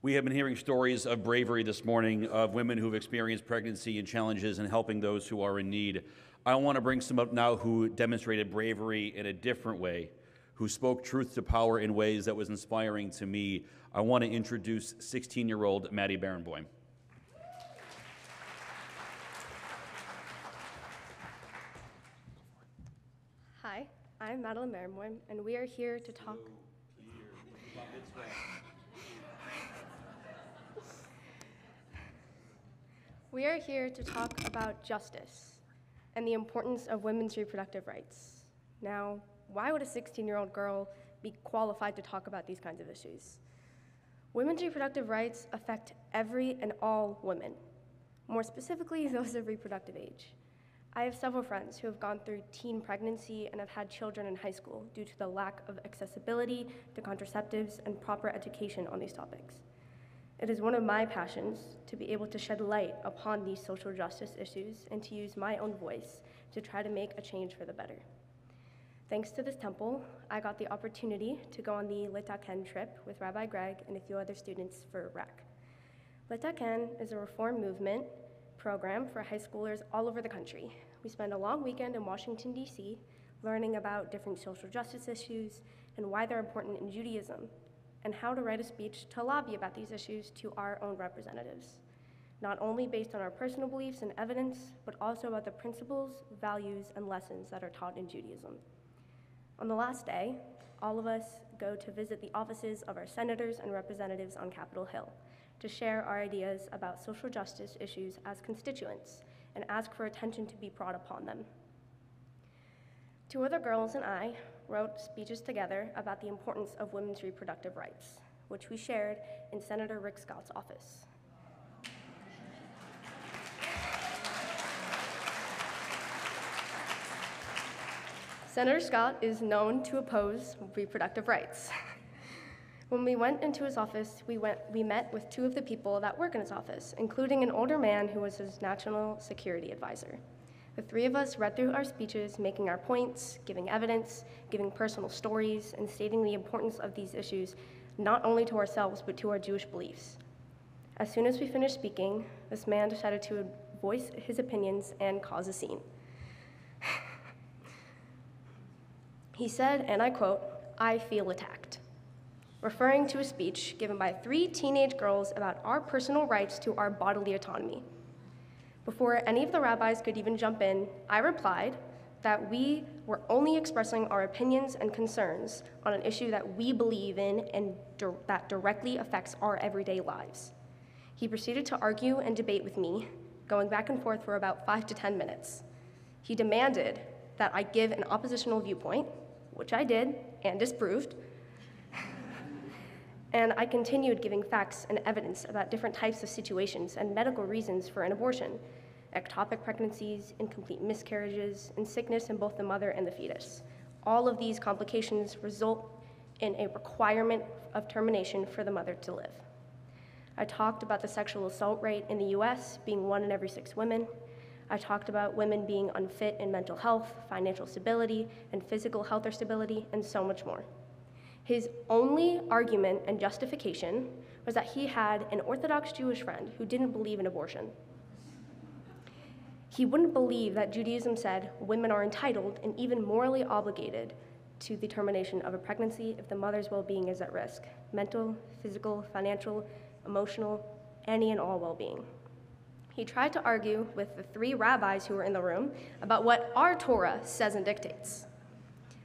We have been hearing stories of bravery this morning of women who've experienced pregnancy and challenges and helping those who are in need. I want to bring some up now who demonstrated bravery in a different way, who spoke truth to power in ways that was inspiring to me. I want to introduce 16 year old Maddy Barenboim. Hi, I'm Madeline Barenboim, and we are here to talk. We are here to talk about justice and the importance of women's reproductive rights. Now, why would a 16 year old girl be qualified to talk about these kinds of issues? Women's reproductive rights affect every and all women, more specifically, those of reproductive age. I have several friends who have gone through teen pregnancy and have had children in high school due to the lack of accessibility to contraceptives and proper education on these topics. It is one of my passions to be able to shed light upon these social justice issues and to use my own voice to try to make a change for the better. Thanks to this temple, I got the opportunity to go on the L'taken trip with Rabbi Greg and a few other students for RAC. L'taken is a reform movement program for high schoolers all over the country. We spend a long weekend in Washington, D.C., learning about different social justice issues and why they're important in Judaism, and how to write a speech to lobby about these issues to our own representatives, not only based on our personal beliefs and evidence, but also about the principles, values, and lessons that are taught in Judaism. On the last day, all of us go to visit the offices of our senators and representatives on Capitol Hill to share our ideas about social justice issues as constituents and ask for attention to be brought upon them. Two other girls and I wrote speeches together about the importance of women's reproductive rights, which we shared in Senator Rick Scott's office. Senator Scott is known to oppose reproductive rights. When we went into his office, we, went, we met with two of the people that work in his office, including an older man who was his national security advisor. The three of us read through our speeches, making our points, giving evidence, giving personal stories, and stating the importance of these issues not only to ourselves, but to our Jewish beliefs. As soon as we finished speaking, this man decided to voice his opinions and cause a scene. he said, and I quote, I feel attacked, referring to a speech given by three teenage girls about our personal rights to our bodily autonomy. Before any of the rabbis could even jump in, I replied that we were only expressing our opinions and concerns on an issue that we believe in and di- that directly affects our everyday lives. He proceeded to argue and debate with me, going back and forth for about five to 10 minutes. He demanded that I give an oppositional viewpoint, which I did and disproved. And I continued giving facts and evidence about different types of situations and medical reasons for an abortion ectopic pregnancies, incomplete miscarriages, and sickness in both the mother and the fetus. All of these complications result in a requirement of termination for the mother to live. I talked about the sexual assault rate in the US being one in every six women. I talked about women being unfit in mental health, financial stability, and physical health or stability, and so much more. His only argument and justification was that he had an Orthodox Jewish friend who didn't believe in abortion. He wouldn't believe that Judaism said women are entitled and even morally obligated to the termination of a pregnancy if the mother's well being is at risk mental, physical, financial, emotional, any and all well being. He tried to argue with the three rabbis who were in the room about what our Torah says and dictates.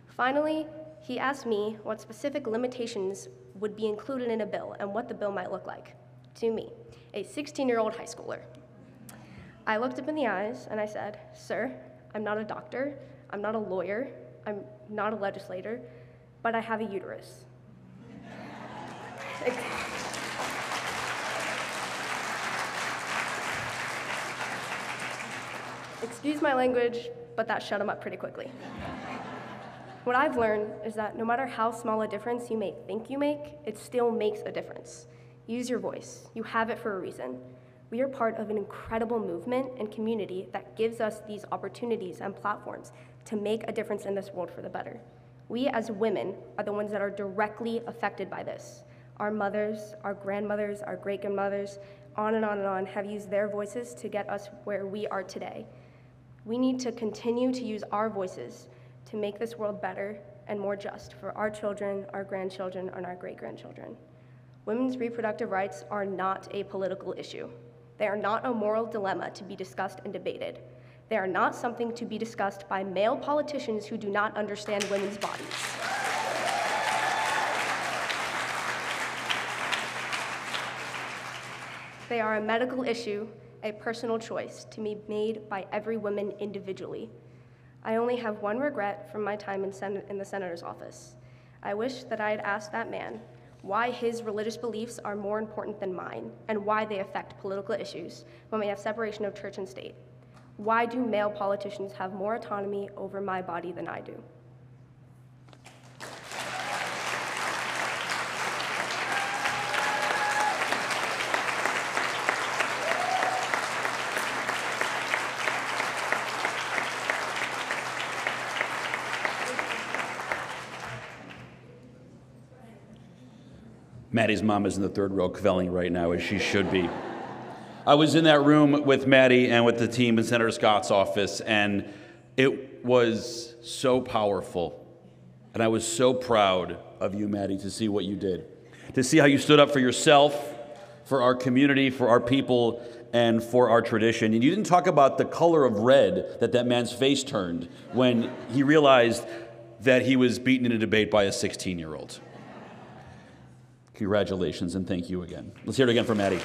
Finally, he asked me what specific limitations would be included in a bill and what the bill might look like. To me, a 16 year old high schooler. I looked up in the eyes and I said, Sir, I'm not a doctor, I'm not a lawyer, I'm not a legislator, but I have a uterus. Excuse my language, but that shut him up pretty quickly. What I've learned is that no matter how small a difference you may think you make, it still makes a difference. Use your voice. You have it for a reason. We are part of an incredible movement and community that gives us these opportunities and platforms to make a difference in this world for the better. We as women are the ones that are directly affected by this. Our mothers, our grandmothers, our great grandmothers, on and on and on, have used their voices to get us where we are today. We need to continue to use our voices to make this world better and more just for our children, our grandchildren, and our great grandchildren. Women's reproductive rights are not a political issue. They are not a moral dilemma to be discussed and debated. They are not something to be discussed by male politicians who do not understand women's bodies. They are a medical issue, a personal choice to be made by every woman individually. I only have one regret from my time in, sen- in the senator's office. I wish that I had asked that man why his religious beliefs are more important than mine and why they affect political issues when we have separation of church and state. Why do male politicians have more autonomy over my body than I do? Maddy's mom is in the third row kvelling right now, as she should be. I was in that room with Maddy and with the team in Senator Scott's office, and it was so powerful. And I was so proud of you, Maddy, to see what you did, to see how you stood up for yourself, for our community, for our people, and for our tradition. And you didn't talk about the color of red that that man's face turned when he realized that he was beaten in a debate by a 16 year old. Congratulations and thank you again. Let's hear it again for Maddy.